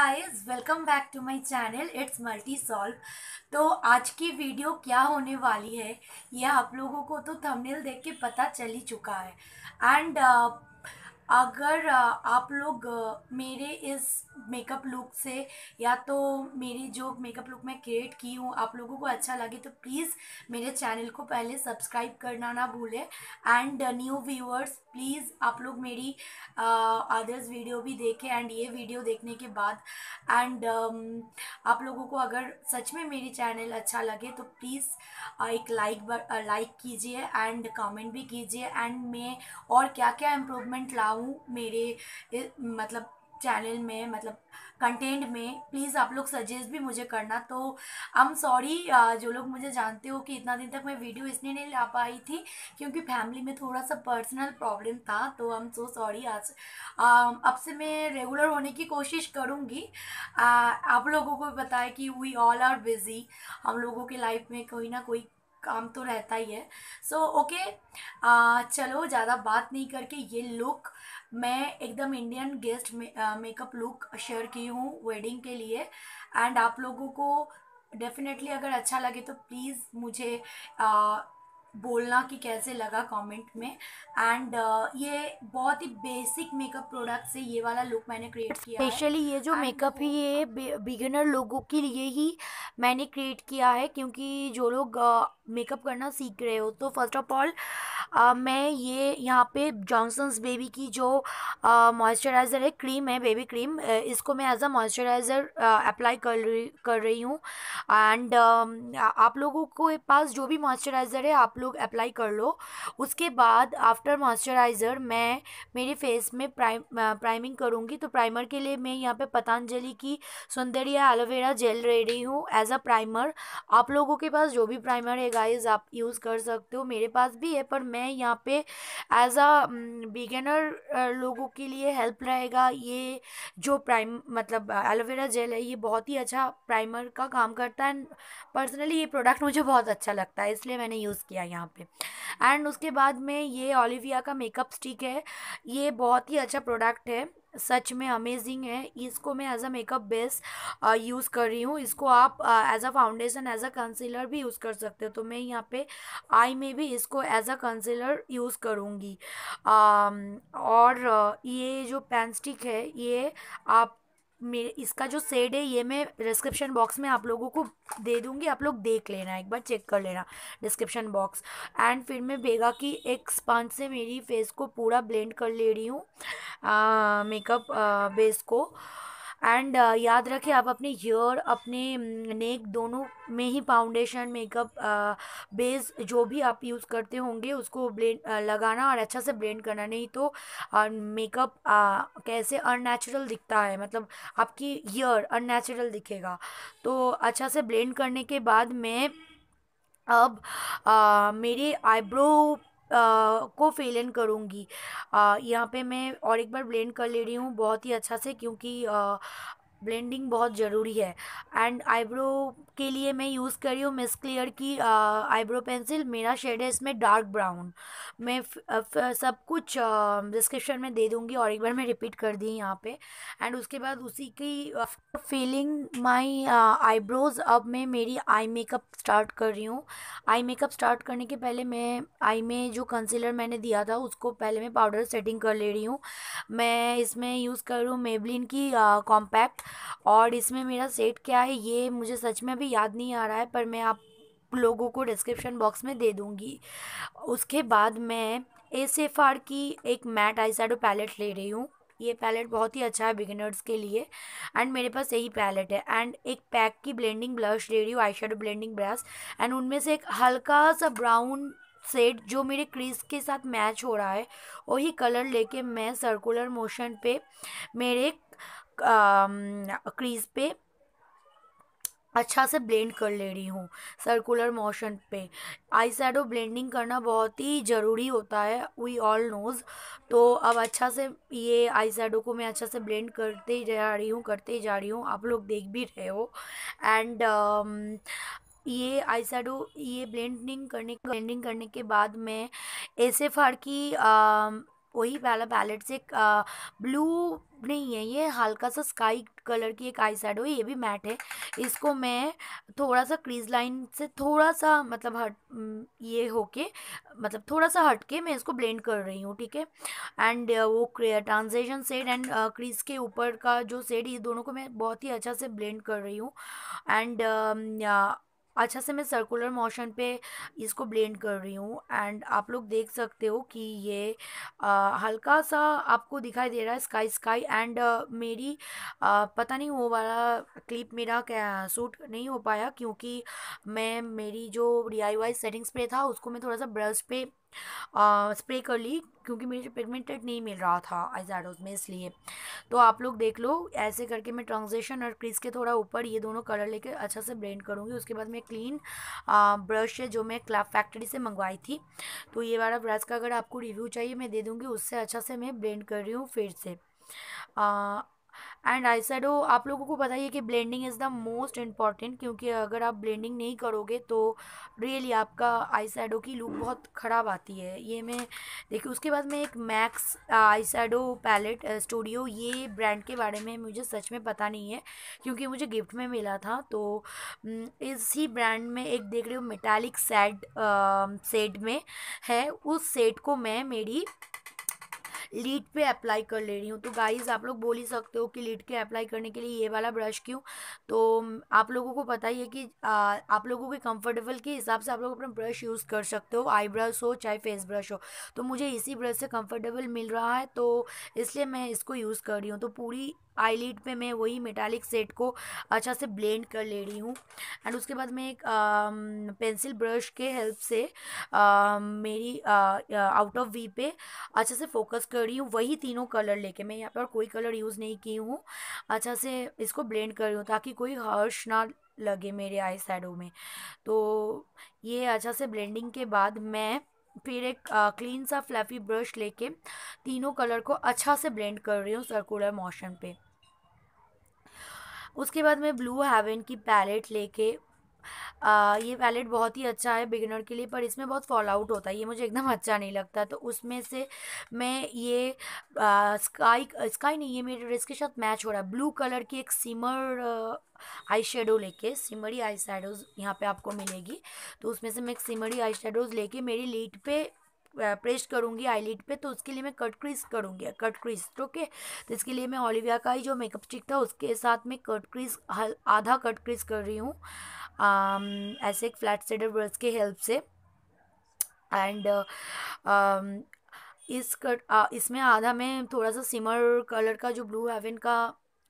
Guys welcome back to my channel it's multi solve तो आज की वीडियो क्या होने वाली है? यह आप लोगों को तो थंबनेल देख के पता चल ही चुका है। एंड अगर आप लोग मेरे इस मेकअप लुक से या तो मेरी जो मेकअप लुक मैं क्रिएट की हूँ आप लोगों को अच्छा लगे तो प्लीज़ मेरे चैनल को पहले सब्सक्राइब करना ना भूलें। एंड न्यू व्यूअर्स प्लीज़ आप लोग मेरी अदर्स वीडियो भी देखें एंड ये वीडियो देखने के बाद। एंड um, आप लोगों को अगर सच में मेरी चैनल अच्छा लगे तो प्लीज़ एक लाइक लाइक कीजिए एंड कमेंट भी कीजिए। एंड मैं और क्या क्या इम्प्रूवमेंट लाऊँ मेरे मतलब चैनल में मतलब कंटेंट में प्लीज़ आप लोग सजेस्ट भी मुझे करना। तो आई एम सॉरी जो लोग मुझे जानते हो कि इतना दिन तक मैं वीडियो इसलिए नहीं ला पाई थी, क्योंकि फैमिली में थोड़ा सा पर्सनल प्रॉब्लम था तो आई एम सो सॉरी आज अब से मैं रेगुलर होने की कोशिश करूँगी। आप लोगों को है कि वी ऑल आर बिज़ी हम लोगों के लाइफ में कोई ना कोई काम तो रहता ही है। सो so, ओके okay, चलो ज़्यादा बात नहीं करके ये लुक मैं एकदम Indian guest makeup look share की हूँ वेडिंग के लिए। एंड आप लोगों को डेफिनेटली अगर अच्छा लगे तो प्लीज़ मुझे आ, बोलना कि कैसे लगा कमेंट में? एंड uh, ये बहुत ही बेसिक मेकअप प्रोडक्ट से ये वाला लुक मैंने क्रिएट किया स्पेशली ये जो मेकअप है ये बिगिनर लोगों के लिए ही मैंने क्रिएट किया है क्योंकि जो लोग मेकअप uh, करना सीख रहे हो तो फ़र्स्ट ऑफ़ ऑल मैं ये यहाँ पे जॉनसन्स बेबी की जो मॉइस्चराइज़र uh, है क्रीम है बेबी क्रीम इसको मैं एज अ मॉइस्चराइज़र अप्लाई कर रही कर रही हूँ। एंड आप लोगों को पास जो भी मॉइस्चराइज़र है आप लोग अप्लाई कर लो। उसके बाद आफ्टर मॉइस्चराइज़र मैं मेरे फेस में प्राइम प्राइमिंग करूँगी। तो प्राइमर के लिए मैं यहाँ पे पतंजलि की सुंदरिया एलोवेरा जेल ले रही हूँ एज अ प्राइमर आप लोगों के पास जो भी प्राइमर है गाइज़ आप यूज़ कर सकते हो। मेरे पास भी है, पर मैं यहाँ पे एज अ बिगेनर लोगों के लिए हेल्प रहेगा। ये जो प्राइम मतलब एलोवेरा जेल है, ये बहुत ही अच्छा प्राइमर का काम करता है। पर्सनली ये प्रोडक्ट मुझे बहुत अच्छा लगता है, इसलिए मैंने यूज़ किया यहाँ पे। एंड उसके बाद में ये ओलिविया का मेकअप स्टिक है। ये बहुत ही अच्छा प्रोडक्ट है। सच में अमेजिंग है। इसको मैं as a makeup base use कर रही हूँ। इसको आप as a foundation as a concealer भी यूज़ कर सकते हो। तो मैं यहाँ पे आई में भी इसको एज अ कंसीलर यूज़ करूँगी। और ये जो पेन स्टिक है, ये आप मेरे, इसका जो सेड है, ये मैं डिस्क्रिप्शन बॉक्स में आप लोगों को दे दूँगी। आप लोग देख लेना, एक बार चेक कर लेना डिस्क्रिप्शन बॉक्स एंड फिर मैं बेगा की एक स्पंज से मेरी फेस को पूरा ब्लेंड कर ले रही हूँ मेकअप बेस को. एंड uh, याद रखें आप अपने हेयर अपने नेक दोनों में ही फाउंडेशन मेकअप बेस जो भी आप यूज़ करते होंगे उसको ब्लेंड लगाना और अच्छा से ब्लेंड करना। नहीं तो मेकअप कैसे अननेचुरल दिखता है मतलब आपकी ईयर अननेचुरल दिखेगा। तो अच्छा से ब्लेंड करने के बाद मैं अब आ, मेरे आईब्रो को फिल इन करूँगी यहाँ पे मैं और एक बार ब्लेंड कर ले रही हूँ बहुत ही अच्छा से क्योंकि ब्लेंडिंग बहुत ज़रूरी है। एंड आईब्रो के लिए मैं यूज़ कर रही हूँ मिस क्लियर की आईब्रो पेंसिल। मेरा शेड है इसमें डार्क ब्राउन। मैं सब कुछ डिस्क्रिप्शन में दे दूँगी और एक बार मैं रिपीट कर दी यहाँ पे। एंड उसके बाद उसी की फीलिंग माई आईब्रोज़। अब मैं मेरी आई मेकअप स्टार्ट कर रही हूँ। आई मेकअप स्टार्ट करने के पहले मैं आई में जो कंसीलर मैंने दिया था, उसको पहले मैं पाउडर सेटिंग कर ले रही हूँ। मैं इसमें यूज़ कर रही हूँ मेबलिन की कॉम्पैक्ट। और इसमें मेरा सेट क्या है, ये मुझे सच में अभी याद नहीं आ रहा है, पर मैं आप लोगों को डिस्क्रिप्शन बॉक्स में दे दूँगी। उसके बाद मैं ए सेफार की एक मैट आई पैलेट ले रही हूँ। ये पैलेट बहुत ही अच्छा है बिगिनर्स के लिए एंड मेरे पास यही पैलेट है एंड एक पैक की ब्लेंडिंग ब्लश ले रही हूँ आई ब्लेंडिंग ब्रश एंड उनमें से एक हल्का सा ब्राउन सेट जो मेरे क्रीज के साथ मैच हो रहा है, वही कलर लेके मैं सर्कुलर मोशन पे मेरे क्रीज पे अच्छा से ब्लेंड कर ले रही हूँ सर्कुलर मोशन पे। आई सैडो ब्लेंडिंग करना बहुत ही ज़रूरी होता है वी ऑल नोज़ तो अब अच्छा से ये आई सैडो को मैं अच्छा से ब्लेंड करते ही जा रही हूँ, करते ही जा रही हूँ। आप लोग देख भी रहे हो। एंड ये आई सैडो ये ब्लेंडिंग करने ब्लेंडिंग करने के बाद मैं एस एफ़ आर की वही वाला पैलेट से ब्लू नहीं है ये, हल्का सा स्काई कलर की एक आई है, ये भी मैट है। इसको मैं थोड़ा सा क्रीज लाइन से थोड़ा सा मतलब हट ये होके मतलब थोड़ा सा हट के मैं इसको ब्लेंड कर रही हूँ, ठीक है? एंड वो ट्रांजेक्शन सेड एंड क्रीज के ऊपर का जो सेड ये दोनों को मैं बहुत ही अच्छा से ब्लेंड कर रही हूँ। एंड अच्छा से मैं सर्कुलर मोशन पे इसको ब्लेंड कर रही हूँ एंड आप लोग देख सकते हो कि ये आ, हल्का सा आपको दिखाई दे रहा है स्काई स्काई एंड मेरी आ, पता नहीं वो वाला क्लिप मेरा क्या सूट नहीं हो पाया क्योंकि मैं मेरी जो डी आई सेटिंग्स स्प्रे था उसको मैं थोड़ा सा ब्रश पे स्प्रे कर ली, क्योंकि मुझे पिगमेंटेड नहीं मिल रहा था आई में, इसलिए। तो आप लोग देख लो, ऐसे करके मैं ट्रांजेक्शन और क्रीज के थोड़ा ऊपर ये दोनों कलर लेके अच्छा से ब्लेंड करूँगी। उसके बाद मैं क्लीन ब्रश है जो मैं क्लैप फैक्ट्री से मंगवाई थी तो ये वाला ब्रश का अगर आपको रिव्यू चाहिए, मैं दे दूँगी, उससे अच्छा से मैं ब्लेंड कर रही हूँ फिर से। एंड आई आप लोगों को पता ही कि blending is the most important क्योंकि अगर आप ब्लेंडिंग नहीं करोगे तो रियली आपका आई की लुक बहुत ख़राब आती है। ये मैं, देखिए, उसके बाद में एक मैक्स आई पैलेट स्टूडियो ये ब्रांड के बारे में मुझे सच में पता नहीं है क्योंकि मुझे गिफ्ट में मिला था। तो इसी ब्रांड में एक देख रहे हो मेटालिक सेट सेट में है। उस सेट को मैं मेरी लीड पे अप्लाई कर ले रही हूँ। तो गाइज़ आप लोग बोल ही सकते हो कि लीड के अप्लाई करने के लिए ये वाला ब्रश क्यों? तो आप लोगों को पता ही है कि आ, आप लोगों के कंफर्टेबल के हिसाब से आप लोग अपना ब्रश यूज़ कर सकते हो आई ब्रश हो चाहे फेस ब्रश हो। तो मुझे इसी ब्रश से कम्फर्टेबल मिल रहा है तो इसलिए मैं इसको यूज़ कर रही हूँ। तो पूरी आईलिड पे मैं वही मेटालिक सेट को अच्छा से ब्लेंड कर ले रही हूँ। एंड उसके बाद मैं एक पेंसिल ब्रश के हेल्प से आ, मेरी आउट ऑफ़ वी पे अच्छा से फोकस कर रही हूँ। वही तीनों कलर लेके मैं यहाँ पर कोई कलर यूज़ नहीं की हूँ। अच्छा से इसको ब्लेंड कर रही हूँ ताकि कोई हर्ष ना लगे मेरे आई सैडो में। तो ये अच्छा से ब्लेंडिंग के बाद मैं फिर एक क्लीन सा फ्लफ़ी ब्रश लेके तीनों कलर को अच्छा से ब्लेंड कर रही हूँ सर्कुलर मोशन पे। उसके बाद मैं ब्लू हेवन की पैलेट लेके आ, ये पैलेट बहुत ही अच्छा है बिगिनर के लिए पर इसमें बहुत फॉल आउट होता है ये मुझे एकदम अच्छा नहीं लगता। तो उसमें से मैं ये स्काई स्काई नहीं ये मेरे ड्रेस के साथ मैच हो रहा है। ब्लू कलर की एक सिमर आई शेडो लेके सिमरी आई शेडोज़ यहाँ पे आपको मिलेगी। तो उसमें से मैं एक सिमरी आई शेडोज़ लेके मेरी लीड पे प्रेस करूँगी आईलिड पे तो उसके लिए मैं कट क्रीज करूँगी, कट क्रीज, ओके? तो इसके लिए मैं ओलिविया का ही जो मेकअप स्टिक था, उसके साथ में कट क्रीज आधा कट क्रीज कर रही हूँ ऐसे एक फ्लैट सेडर ब्रश के हेल्प से। एंड इस कट इसमें आधा मैं थोड़ा सा सिमर कलर का जो ब्लू हेवन का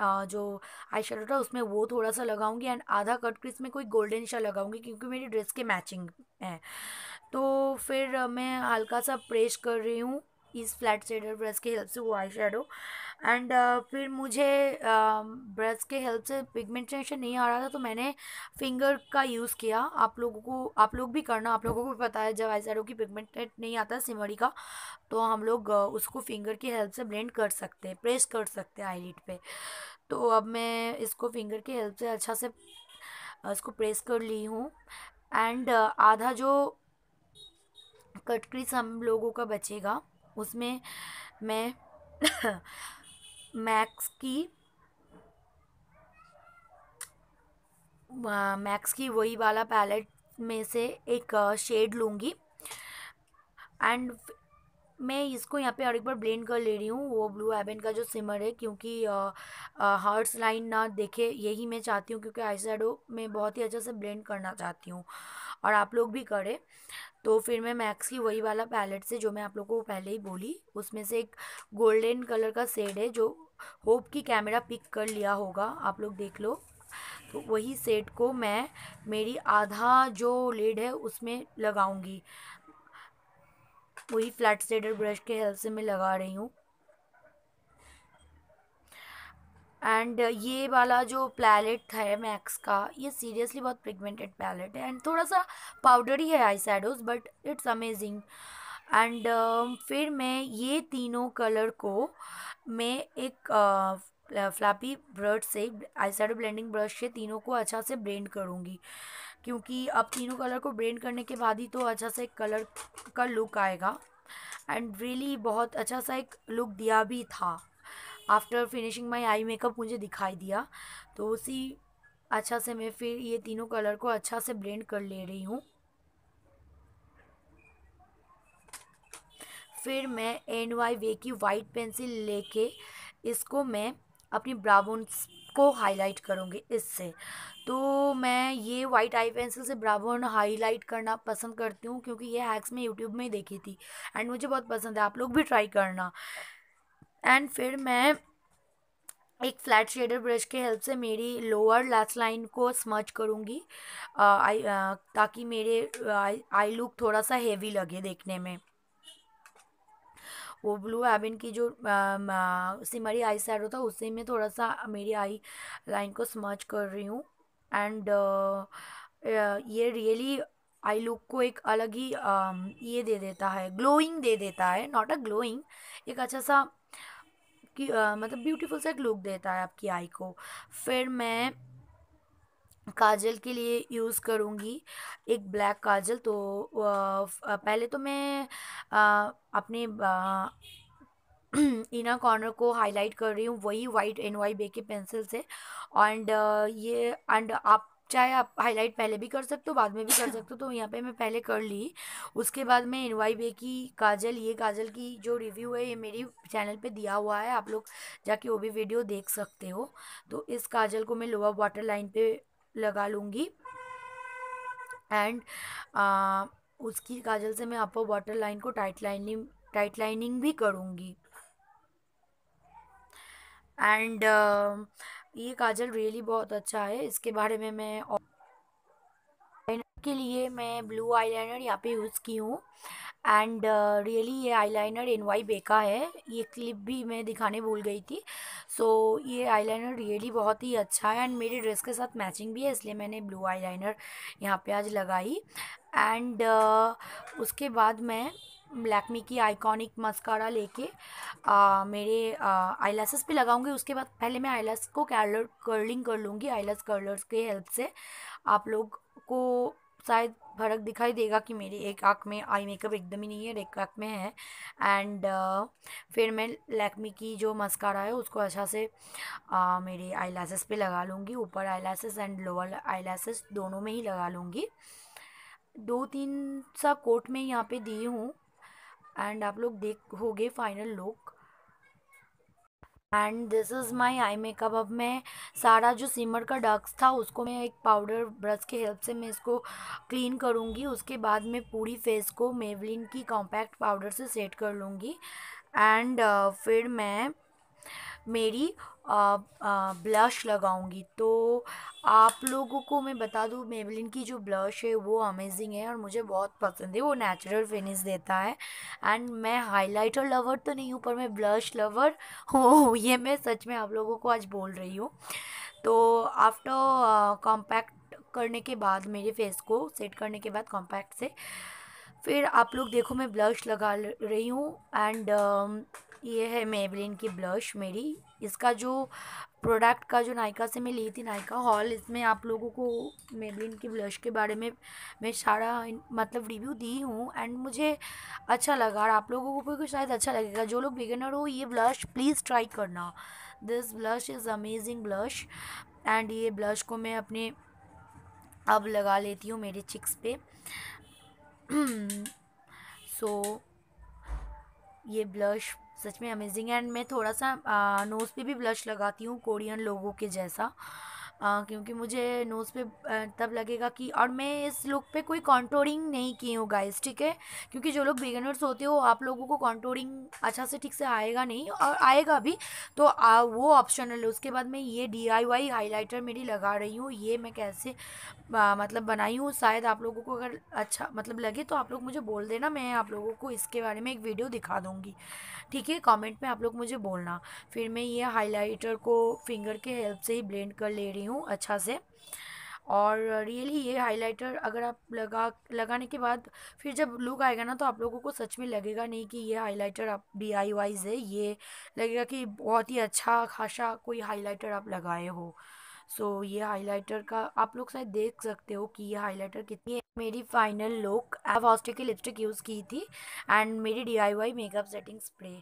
जो आई शेडो था, उसमें वो थोड़ा सा लगाऊँगी एंड आधा कट क्रीज में कोई गोल्डन शा लगाऊँगी क्योंकि मेरी ड्रेस के मैचिंग है। तो फिर मैं हल्का सा प्रेस कर रही हूँ इस फ्लैट शेडर ब्रश के हेल्प से वो आई शेडो एंड फिर मुझे ब्रश के हेल्प से पिगमेंटेशन नहीं आ रहा था तो मैंने फिंगर का यूज़ किया। आप लोगों को, आप लोग भी करना, आप लोगों को भी पता है जब आई शेडो की पिगमेंटेड नहीं आता सिमरी का तो हम लोग उसको फिंगर की हेल्प से ब्लेंड कर सकते हैं, प्रेस कर सकते हैं आईलिट पे। तो अब मैं इसको फिंगर की हेल्प से अच्छा से इसको प्रेस कर ली हूँ। एंड आधा जो कट क्रीज हम लोगों का बचेगा, उसमें मैं मैक्स की मैक्स की वही वाला पैलेट में से एक शेड लूँगी। एंड मैं इसको यहाँ पे और एक बार ब्लेंड कर ले रही हूँ, वो ब्लू एबन का जो सिमर है, क्योंकि हार्ट्स लाइन ना देखे, यही मैं चाहती हूँ क्योंकि आई में बहुत ही अच्छे से ब्लेंड करना चाहती हूँ और आप लोग भी करें। तो फिर मैं मैक्स की वही वाला पैलेट से जो मैं आप लोगों को पहले ही बोली, उसमें से एक गोल्डन कलर का सेड है जो होप की कैमरा पिक कर लिया होगा, आप लोग देख लो। तो वही सेट को मैं मेरी आधा जो लेड है उसमें लगाऊँगी। वही फ्लैट सेडर ब्रश के हेल्प से मैं लगा रही हूँ। एंड ये वाला जो पैलेट है मैक्स का, ये सीरियसली बहुत पिगमेंटेड पैलेट है एंड थोड़ा सा पाउडरी है eye shadows but it's amazing and फिर मैं ये तीनों कलर को मैं एक फ्लैपी ब्रश से आई सैडो ब्लेंडिंग ब्रश से तीनों को अच्छा से ब्लेंड करूँगी। क्योंकि अब तीनों कलर को ब्लेंड करने के बाद ही तो अच्छा से कलर का लुक आएगा। एंड रियली बहुत अच्छा सा एक लुक दिया भी था। After finishing my eye makeup मुझे दिखाई दिया। तो उसी अच्छा से मैं फिर ये तीनों कलर को अच्छा से ब्लेंड कर ले रही हूँ। फिर मैं एन वाई वे की वाइट पेंसिल लेके इसको मैं अपनी ब्राउन्स को हाईलाइट करूँगी इससे। तो मैं ये वाइट आई पेंसिल से ब्राउन हाईलाइट करना पसंद करती हूँ क्योंकि ये हैक्स मैं यूट्यूब में देखी थी। एंड मुझे बहुत पसंद है, आप लोग भी ट्राई करना। एंड फिर मैं एक फ्लैट शेडर ब्रश के हेल्प से मेरी लोअर लैस लाइन को स्मच करूँगी आई ताकि मेरे, आई लुक थोड़ा सा हेवी लगे देखने में। वो ब्लू एबिन की जो सिमरी आई सैडो था उससे मैं थोड़ा सा मेरी आई लाइन को स्मच कर रही हूँ। एंड ये रियली आई लुक को एक अलग ही ये दे देता है ग्लोइंग दे देता है नॉट अ ग्लोइंग एक अच्छा सा कि मतलब ब्यूटीफुल सा एक लुक देता है आपकी आई को। फिर मैं काजल के लिए यूज़ करूँगी एक ब्लैक काजल। तो आ, पहले तो मैं आ, अपने इनर कॉर्नर को हाईलाइट कर रही हूँ वही वाइट एन वाई बे के पेंसिल से एंड ये एंड आप चाहे आप हाईलाइट पहले भी कर सकते हो बाद में भी कर सकते हो तो यहाँ पे मैं पहले कर ली। उसके बाद मैं एन वाई बे की काजल ये काजल की जो रिव्यू है ये मेरी चैनल पे दिया हुआ है आप लोग जाके वो भी वीडियो देख सकते हो। तो इस काजल को मैं लोअर वाटर लाइन पे लगा लूँगी। एंड उसकी काजल से मैं अपर वाटर लाइन को टाइट लाइनिंग टाइट लाइनिंग भी करूँगी। एंड uh, ये काजल रियली बहुत अच्छा है। इसके बारे में मैं के लिए मैं ब्लू आईलाइनर यहाँ पे यूज़ की हूँ। एंड रियली ये आईलाइनर एन वाई बेका है। ये क्लिप भी मैं दिखाने भूल गई थी। सो so, ये आईलाइनर रियली बहुत ही अच्छा है। एंड मेरी ड्रेस के साथ मैचिंग भी है इसलिए मैंने ब्लू आईलाइनर यहाँ पे आज लगाई। एंड uh, उसके बाद मैं ब्लैकमी की आइकॉनिक मस्कारा लेके मेरे आई पे लगाऊँगी। उसके बाद पहले मैं आई को कैलर कर्लिंग कर लूँगी आई कर्लर्स के हेल्प से। आप लोग को शायद फ़र्क दिखाई देगा कि मेरी एक आँख में आई मेकअप एकदम ही नहीं है एक आँख में है। एंड uh, फिर मैं लैक्मी की जो मस्कारा है उसको अच्छा से uh, मेरे आई पे लगा लूँगी। ऊपर आई एंड लोअर आई दोनों में ही लगा लूँगी। दो तीन सा कोट में यहाँ पे दी हूँ। एंड आप लोग देख होगे final look. And this is my eye makeup. अब मैं सारा जो सिमर का डक्स था उसको मैं एक पाउडर ब्रश के हेल्प से मैं इसको क्लीन करूँगी। उसके बाद मैं पूरी फेस को मेवलिन की कॉम्पैक्ट पाउडर से सेट कर लूँगी। एंड uh, फिर मैं मेरी ब्लश लगाऊँगी। तो आप लोगों को मैं बता दूँ, मेबलिन की जो ब्लश है, वो अमेजिंग है और मुझे बहुत पसंद है। वो नेचुरल फिनिश देता है। एंड मैं हाइलाइटर लवर तो नहीं हूँ, पर मैं ब्लश लवर हूँ। ये मैं सच में आप लोगों को आज बोल रही हूँ। तो आफ्टर कॉम्पैक्ट करने के बाद, मेरे फेस को सेट करने के बाद कॉम्पैक्ट से, फिर आप लोग देखो, मैं ब्लश लगा रही हूँ। एंड ये है मेबलिन की ब्लश मेरी। इसका जो प्रोडक्ट का जो नायका से मैं ली थी नायका हॉल इसमें आप लोगों को मेबलिन की ब्लश के बारे में मैं सारा मतलब रिव्यू दी हूँ एंड मुझे अच्छा लगा और आप लोगों को भी शायद अच्छा लगेगा। जो लोग बिगिनर हो ये ब्लश प्लीज़ ट्राई करना। This blush is amazing blush and ये ब्लश को मैं अपने अब लगा लेती हूँ मेरे चिक्स पे। सो so, ये ब्लश सच में अमेजिंग एंड मैं थोड़ा सा नोज़ पे भी ब्लश लगाती हूँ कोरियन लोगों के जैसा। क्योंकि मुझे नोज़ पे तब लगेगा कि और मैं इस लुक पे कोई कॉन्टोरिंग नहीं की हूँ गाइस ठीक है? क्योंकि जो लोग बिगनर्स होते हो आप लोगों को कॉन्टोरिंग अच्छा से ठीक से आएगा नहीं और आएगा भी। तो आ, वो ऑप्शनल है उसके बाद मैं ये डी हाईलाइटर मेरी लगा रही हूँ। ये मैं कैसे आ, मतलब बनाई हूँ शायद आप लोगों को अगर अच्छा मतलब लगे तो आप लोग मुझे बोल देना। मैं आप लोगों को इसके बारे में एक वीडियो दिखा दूँगी। ठीक है? कमेंट में आप लोग मुझे बोलना। फिर मैं ये हाईलाइटर को फिंगर के हेल्प से ही ब्लेंड कर ले रही हूँ। अच्छा से। और रियली ये हाइलाइटर अगर आप लगा लगाने के बाद फिर जब लुक आएगा ना तो आप लोगों को सच में लगेगा नहीं कि ये हाइलाइटर आप डी आई वाइज है ये लगेगा कि बहुत ही अच्छा खासा कोई हाइलाइटर आप लगाए हो। सो so, ये हाइलाइटर का आप लोग शायद देख सकते हो कि ये हाइलाइटर कितनी है। मेरी फाइनल लुक फॉस्टे की लिपस्टिक यूज़ की थी एंड मेरी D I Y makeup setting spray